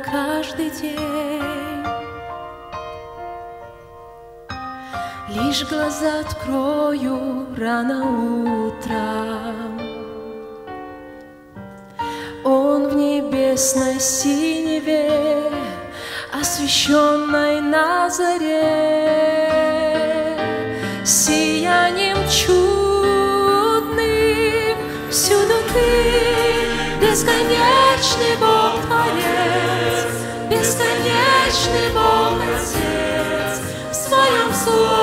Каждый день. Лишь глаза открою рано утром. Он в небесной синеве, освещенной на заре, сиянием чудным всюду ты, бесконечный бесконечный Бог Отец, в своем слове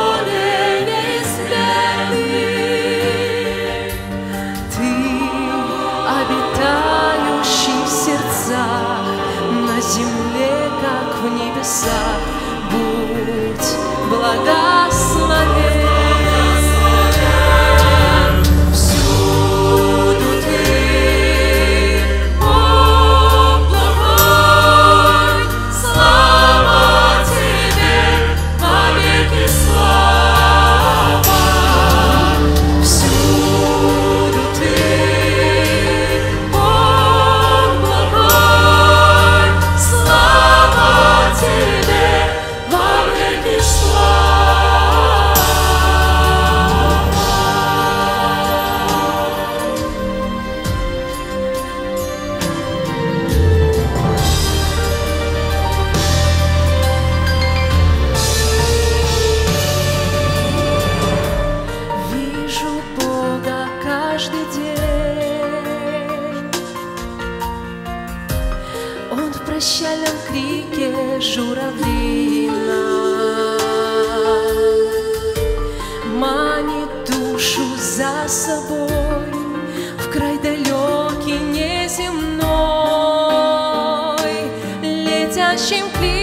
deixem fluir.